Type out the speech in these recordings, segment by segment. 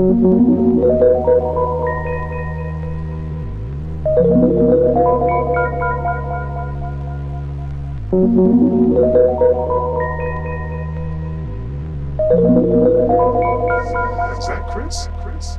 Is that Chris? Chris?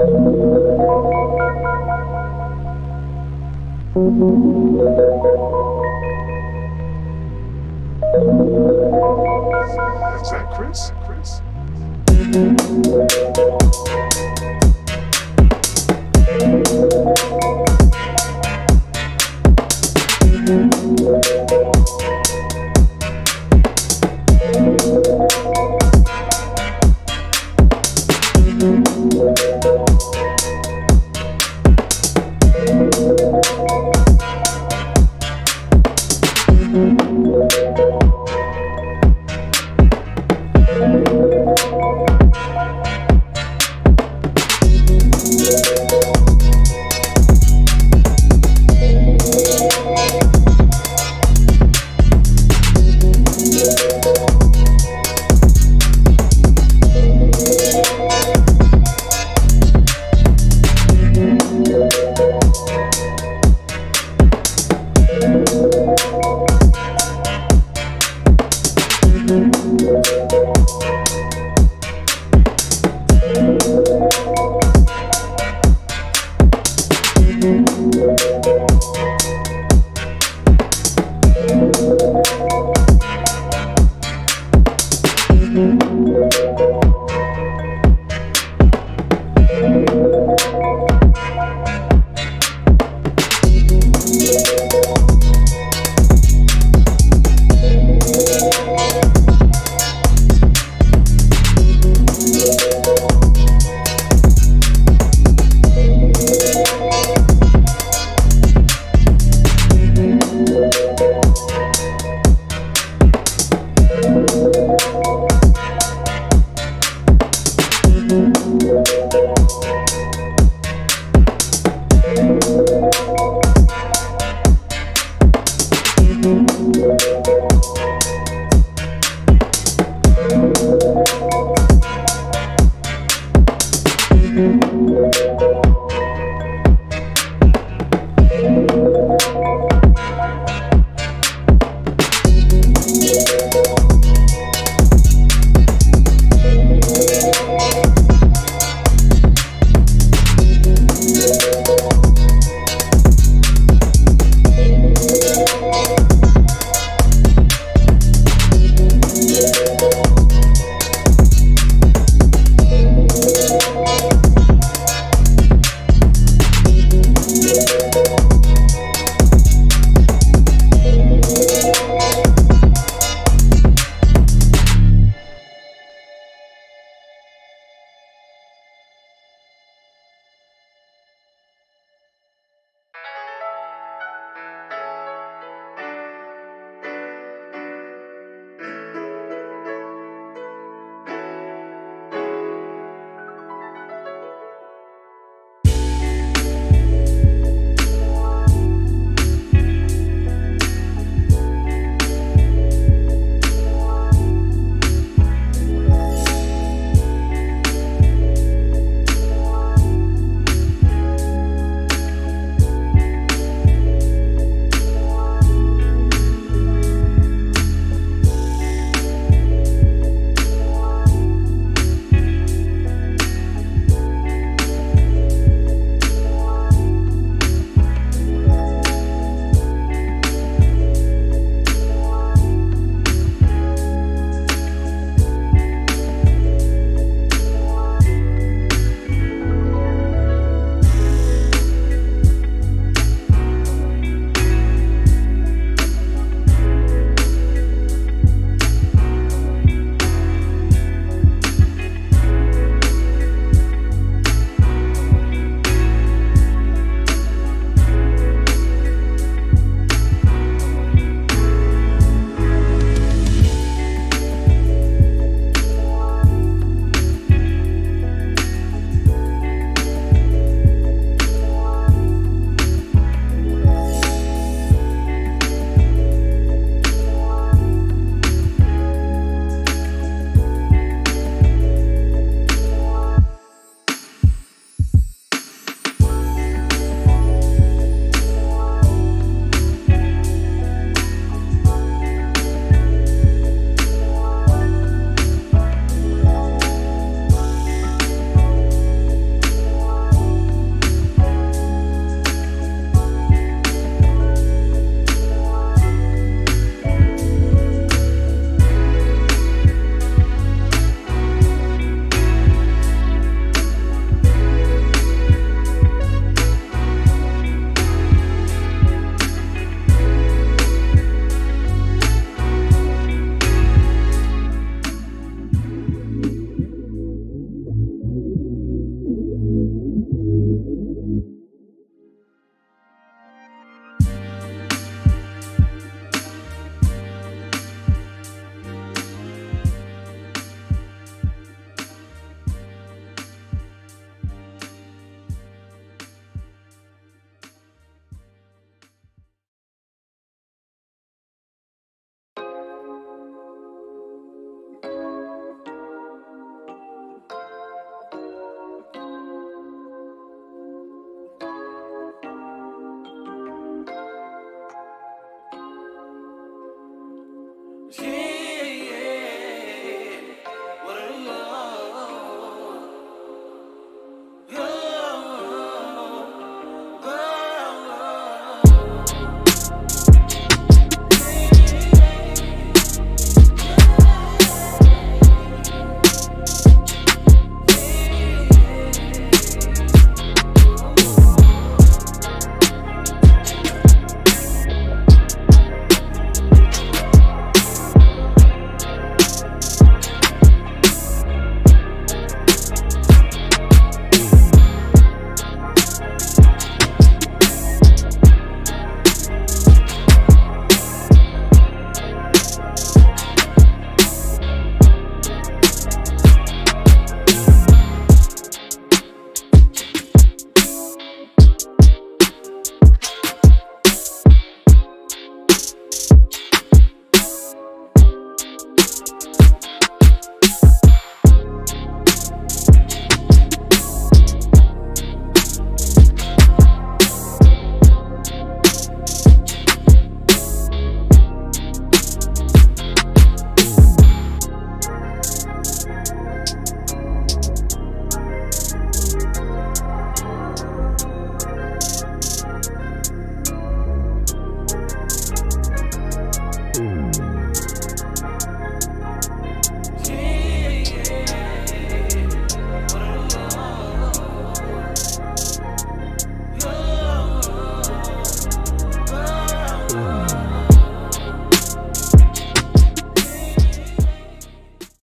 Is that Chris? Chris?